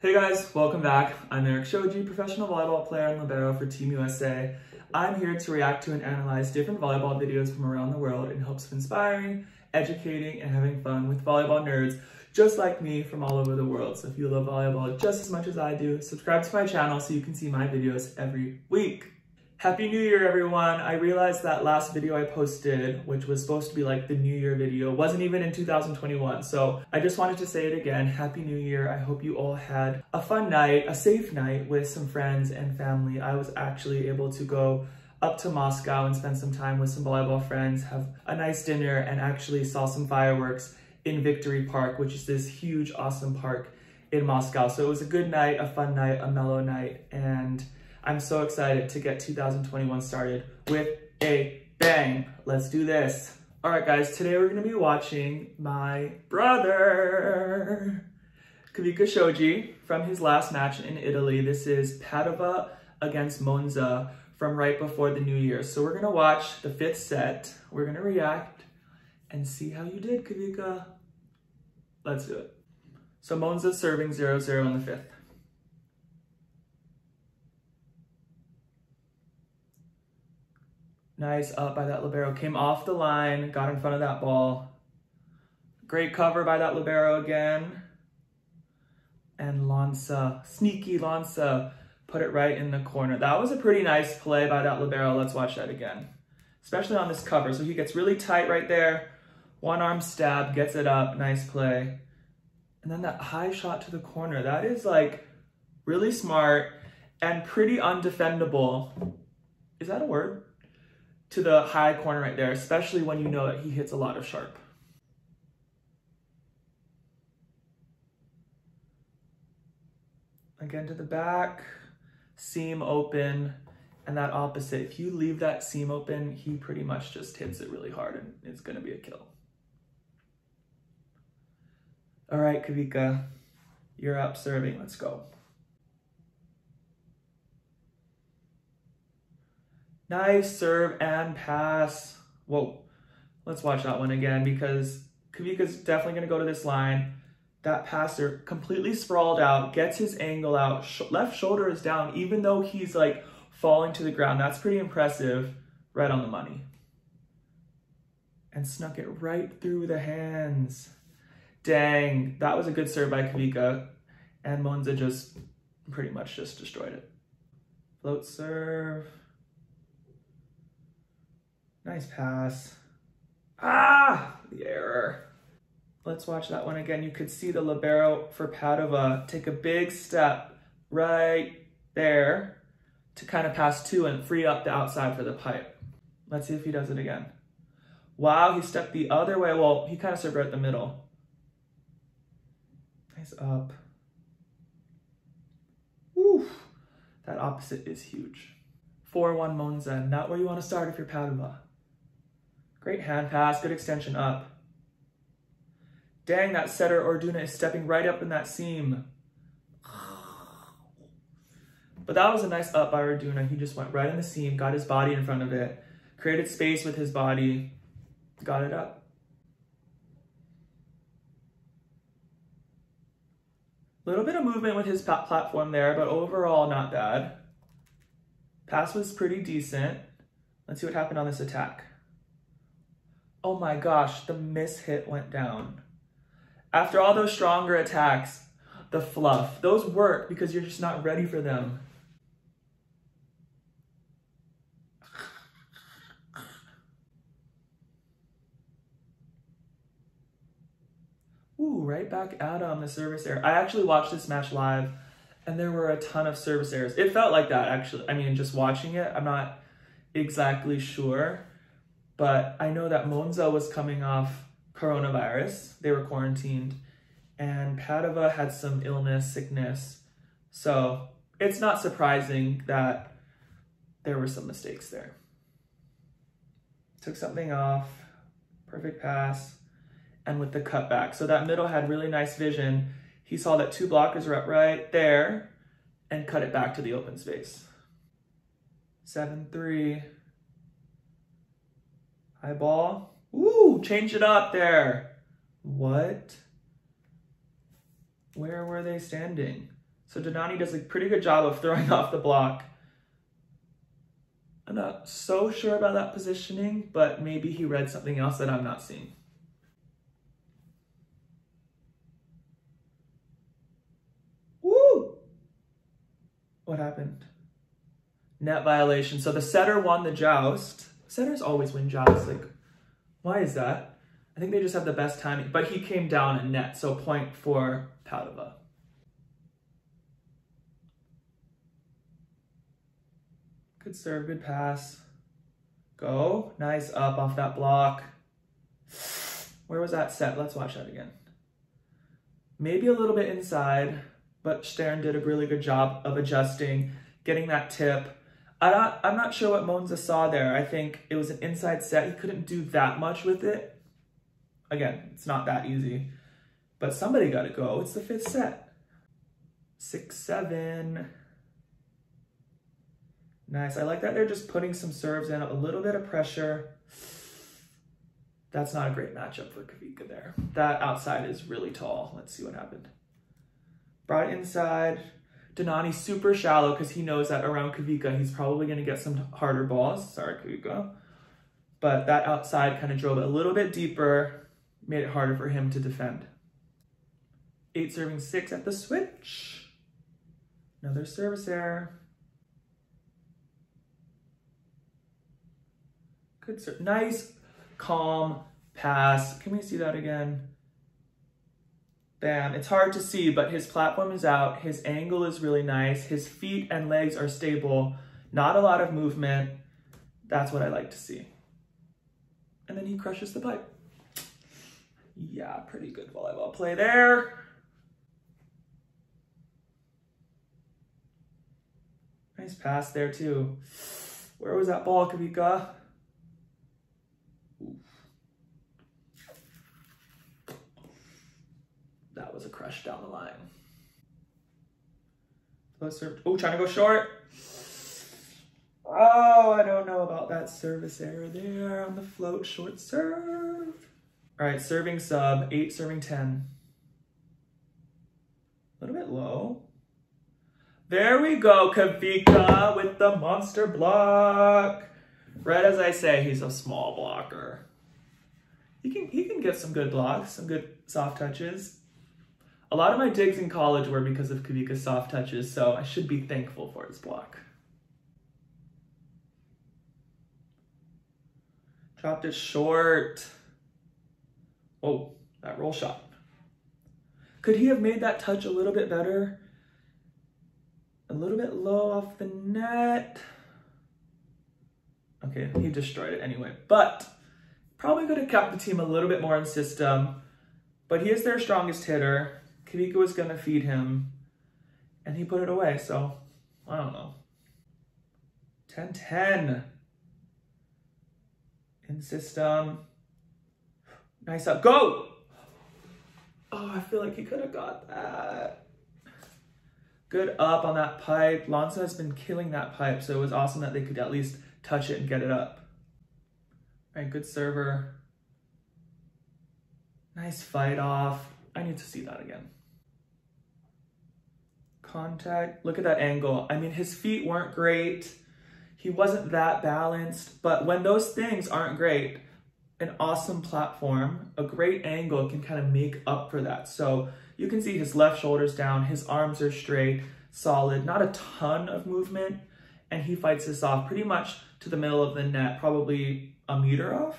Hey guys, welcome back. I'm Erik Shoji, professional volleyball player and libero for Team USA. I'm here to react to and analyze different volleyball videos from around the world in hopes of inspiring, educating, and having fun with volleyball nerds just like me from all over the world. So if you love volleyball just as much as I do, subscribe to my channel so you can see my videos every week. Happy New Year, everyone. I realized that last video I posted, which was supposed to be like the New Year video, wasn't even in 2021. So I just wanted to say it again. Happy New Year. I hope you all had a fun night, a safe night with some friends and family. I was actually able to go up to Moscow and spend some time with some volleyball friends, have a nice dinner, and actually saw some fireworks in Victory Park, which is this huge, awesome park in Moscow. So it was a good night, a fun night, a mellow night, and I'm so excited to get 2021 started with a bang. Let's do this. All right, guys, today we're gonna be watching my brother, Kawika Shoji, from his last match in Italy. This is Padova against Monza from right before the new year. So we're gonna watch the fifth set. We're gonna react and see how you did, Kavika. Let's do it. So Monza serving 0-0 in the fifth. Nice up by that libero. Came off the line, got in front of that ball. Great cover by that libero again. And Lanza, sneaky Lanza, put it right in the corner. That was a pretty nice play by that libero. Let's watch that again. Especially on this cover. So he gets really tight right there. One arm stab, gets it up. Nice play. And then that high shot to the corner. That is like really smart and pretty undefendable. Is that a word? To the high corner right there, especially when you know that he hits a lot of sharp. Again to the back, seam open, and that opposite. If you leave that seam open, he pretty much just hits it really hard and it's gonna be a kill. All right, Kawika, you're up serving, let's go. Nice serve and pass. Whoa. Let's watch that one again because Kawika's definitely going to go to this line. That passer completely sprawled out, gets his angle out, sh left shoulder is down, even though he's like falling to the ground. That's pretty impressive. Right on the money. And snuck it right through the hands. Dang, that was a good serve by Kawika. And Monza just pretty much just destroyed it. Float serve. Nice pass. Ah, the error. Let's watch that one again. You could see the libero for Padova take a big step right there to kind of pass two and free up the outside for the pipe. Let's see if he does it again. Wow, he stepped the other way. Well, he kind of served right the middle. Nice up. Oof, that opposite is huge. 4-1 Monza, not where you want to start if you're Padova. Great hand pass, good extension up. Dang, that setter Orduna is stepping right up in that seam. But that was a nice up by Orduna. He just went right in the seam, got his body in front of it, created space with his body, got it up. Little bit of movement with his platform there, but overall not bad. Pass was pretty decent. Let's see what happened on this attack. Oh my gosh, the miss hit went down. After all those stronger attacks, the fluff, those work because you're just not ready for them. Ooh, right back at him, the service error. I actually watched this match live and there were a ton of service errors. It felt like that actually. I mean, just watching it, I'm not exactly sure. But I know that Monza was coming off coronavirus. They were quarantined. And Padova had some illness, sickness. So it's not surprising that there were some mistakes there. Took something off, perfect pass, and with the cutback. So that middle had really nice vision. He saw that two blockers were up right there and cut it back to the open space. 7-3. High ball. Ooh, change it up there. What? Where were they standing? So Danani does a pretty good job of throwing off the block. I'm not so sure about that positioning, but maybe he read something else that I'm not seeing. Woo! What happened? Net violation. So the setter won the joust. Setters always win jobs. Like, why is that? I think they just have the best timing. But he came down in net, so point for Padova. Good serve, good pass. Go. Nice up off that block. Where was that set? Let's watch that again. Maybe a little bit inside, but Stern did a really good job of adjusting, getting that tip. I'm not, I'm not sure what Monza saw there. I think it was an inside set. He couldn't do that much with it. Again, it's not that easy. But somebody got to go. It's the fifth set. Six, seven. Nice. I like that they're just putting some serves in, a little bit of pressure. That's not a great matchup for Kawika there. That outside is really tall. Let's see what happened. Brought inside. Danani super shallow because he knows that around Kawika, he's probably going to get some harder balls. Sorry, Kawika. But that outside kind of drove it a little bit deeper, made it harder for him to defend. Eight serving six at the switch. Another service error. Good serve. Nice, calm pass. Can we see that again? Bam. It's hard to see, but his platform is out. His angle is really nice. His feet and legs are stable. Not a lot of movement. That's what I like to see. And then he crushes the pipe. Yeah, pretty good volleyball play there. Nice pass there too. Where was that ball, Kawika? That was a crush down the line. Oh, trying to go short. Oh, I don't know about that service error there on the float short serve. All right, serving sub, eight serving 10. A little bit low. There we go, Kawika with the monster block. Right as I say, he's a small blocker. He can, he can get some good blocks, some good soft touches. A lot of my digs in college were because of Kawika's soft touches, so I should be thankful for his block. Dropped it short. Oh, that roll shot. Could he have made that touch a little bit better? A little bit low off the net. Okay, he destroyed it anyway. But probably could have kept the team a little bit more in system. But he is their strongest hitter. Kawika was to feed him. And he put it away, so I don't know. 10-10. In system. Nice up. Go! Oh, I feel like he could have got that. Good up on that pipe. Lanza has been killing that pipe, so it was awesome that they could at least touch it and get it up. All right, good server. Nice fight off. I need to see that again. Contact. Look at that angle. I mean, his feet weren't great. He wasn't that balanced, but when those things aren't great, an awesome platform, a great angle can kind of make up for that. So you can see his left shoulder's down, his arms are straight, solid, not a ton of movement, and he fights this off pretty much to the middle of the net, probably a meter off.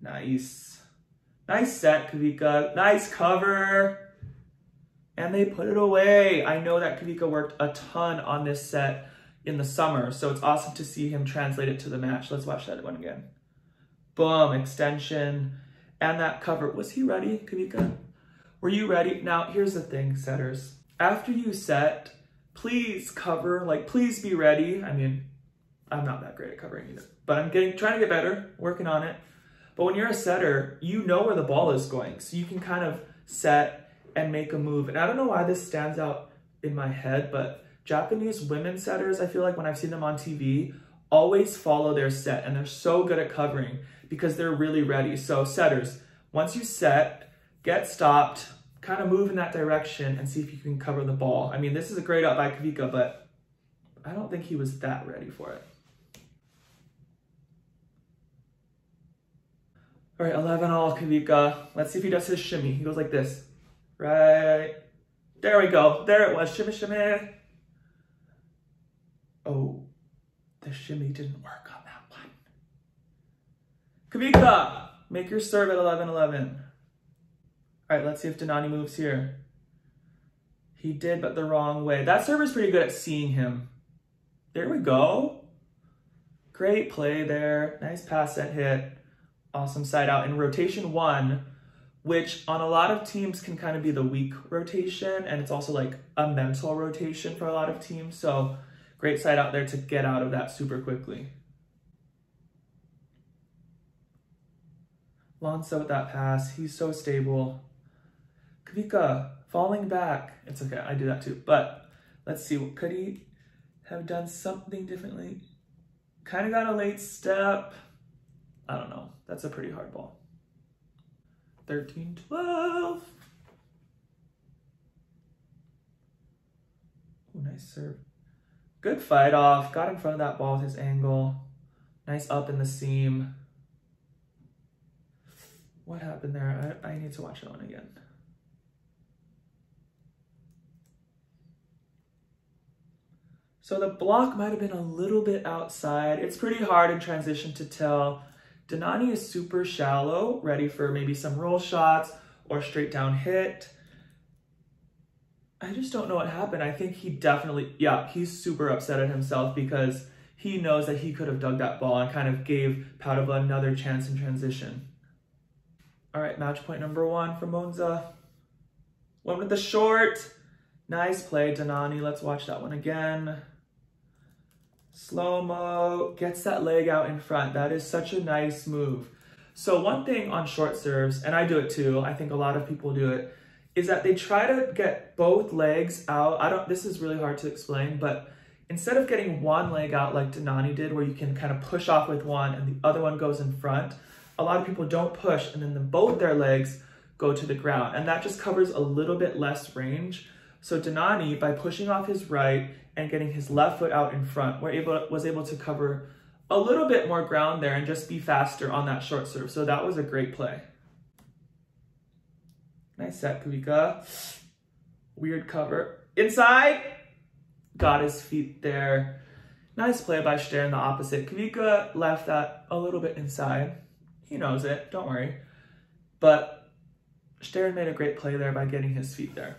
Nice. Nice set, Kawika. Nice cover. And they put it away. I know that Kawika worked a ton on this set in the summer, so it's awesome to see him translate it to the match. Let's watch that one again. Boom, extension. And that cover. Was he ready, Kawika? Were you ready? Now, here's the thing, setters. After you set, please cover, like, please be ready. I mean, I'm not that great at covering either, but I'm getting, trying to get better, working on it. But when you're a setter, you know where the ball is going. So you can kind of set and make a move. And I don't know why this stands out in my head, but Japanese women setters, I feel like when I've seen them on TV, always follow their set and they're so good at covering because they're really ready. So setters, once you set, get stopped, kind of move in that direction and see if you can cover the ball. I mean, this is a great up by Kawika, but I don't think he was that ready for it. All right, 11 all Kawika. Let's see if he does his shimmy. He goes like this. Right. There we go. There it was. Shimmy, shimmy. Oh, the shimmy didn't work on that one. Kawika, make your serve at 11-11. All right, let's see if Danani moves here. He did, but the wrong way. That server's pretty good at seeing him. There we go. Great play there. Nice pass set hit. Awesome side out. In rotation one, which on a lot of teams can kind of be the weak rotation, and it's also like a mental rotation for a lot of teams. So great side out there to get out of that super quickly. Lanza with that pass. He's so stable. Kawika falling back. It's okay. I do that too. But let's see. Could he have done something differently? Kind of got a late step. I don't know. That's a pretty hard ball. 13, 12. Ooh, nice serve. Good fight off. Got in front of that ball with his angle. Nice up in the seam. What happened there? I, I need to watch that one again. So the block might have been a little bit outside. It's pretty hard in transition to tell. Danani is super shallow, ready for maybe some roll shots or straight down hit. I just don't know what happened. I think he definitely, yeah, he's super upset at himself because he knows that he could have dug that ball and kind of gave Padova another chance in transition. All right, match point number one for Monza. One with the short. Nice play, Danani. Let's watch that one again. Slow-mo, gets that leg out in front. That is such a nice move. So one thing on short serves, and I do it too, I think a lot of people do it, is that they try to get both legs out. I don't, this is really hard to explain, but instead of getting one leg out like Danani did, where you can kind of push off with one and the other one goes in front, a lot of people don't push and then the, both their legs go to the ground. And that just covers a little bit less range. So Danani, by pushing off his right and getting his left foot out in front, were able, was able to cover a little bit more ground there and just be faster on that short serve. So that was a great play. Nice set, Kawika. Weird cover. Inside. Got his feet there. Nice play by Stern, the opposite. Kawika left that a little bit inside. He knows it, don't worry. But Stern made a great play there by getting his feet there.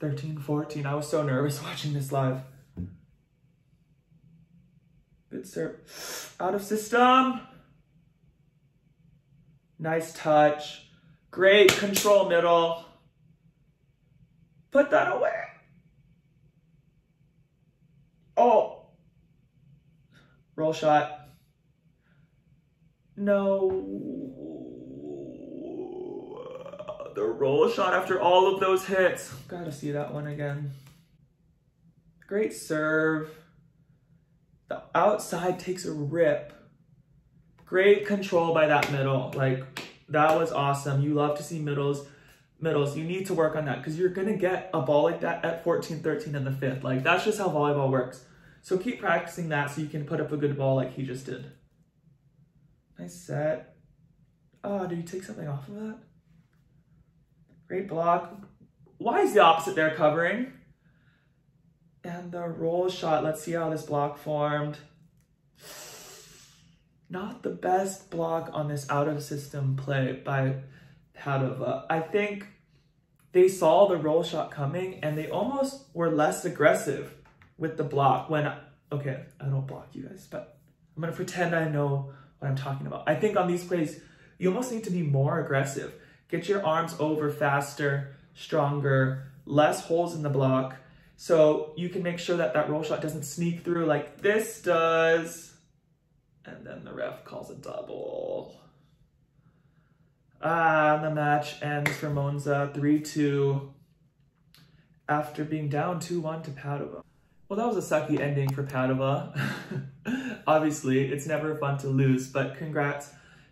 13, 14. I was so nervous watching this live. Good serve. Out of system. Nice touch. Great control middle. Put that away. Oh. Roll shot. No the roll shot after all of those hits. Gotta see that one again. Great serve. The outside takes a rip. Great control by that middle. Like, that was awesome. You love to see middles. Middles, you need to work on that because you're going to get a ball like that at 14, 13 in the fifth. Like, that's just how volleyball works. So keep practicing that so you can put up a good ball like he just did. Nice set. Oh, did you take something off of that? Great block. Why is the opposite there covering? And the roll shot, let's see how this block formed. Not the best block on this out of system play by Padova. I think they saw the roll shot coming and they almost were less aggressive with the block when, okay, I don't block you guys, but I'm gonna pretend I know what I'm talking about. I think on these plays, you almost need to be more aggressive. Get your arms over faster, stronger, less holes in the block. So you can make sure that that roll shot doesn't sneak through like this does. And then the ref calls a double. Ah, and the match ends for Monza 3-2 after being down 2-1 to Padova. Well, that was a sucky ending for Padova. Obviously, it's never fun to lose, but congrats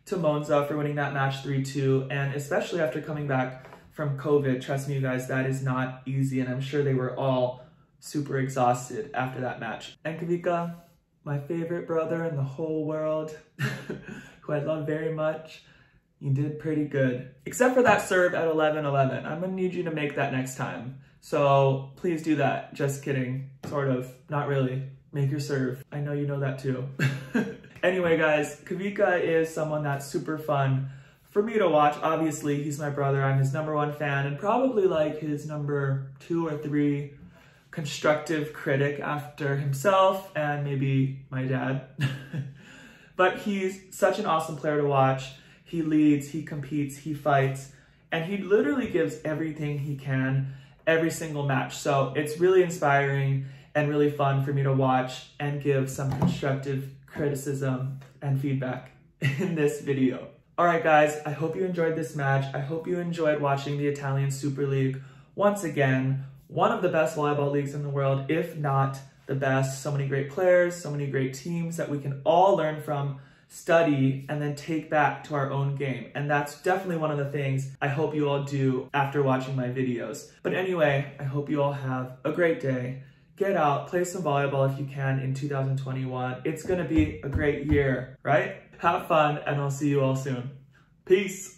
to Monza for winning that match 3-2, and especially after coming back from COVID. Trust me, you guys, that is not easy. And I'm sure they were all super exhausted after that match. And Kawika, my favorite brother in the whole world, who I love very much, you did pretty good. Except for that serve at 11-11. I'm gonna need you to make that next time. So please do that. Just kidding. Sort of. Not really. Make your serve. I know you know that too. anyway, guys, Kawika is someone that's super fun for me to watch. Obviously, he's my brother. I'm his number one fan and probably like his number two or three constructive critic after himself and maybe my dad. but he's such an awesome player to watch. He leads, he competes, he fights, and he literally gives everything he can every single match. So it's really inspiring and really fun for me to watch and give some constructive criticism and feedback in this video. All right, guys, I hope you enjoyed this match. I hope you enjoyed watching the Italian Super League once again one of the best volleyball leagues in the world, if not the best. So many great players, so many great teams that we can all learn from, study, and then take back to our own game. And that's definitely one of the things I hope you all do after watching my videos. But anyway, I hope you all have a great day. Get out, play some volleyball if you can in 2021. It's gonna be a great year, right? Have fun, and I'll see you all soon. Peace.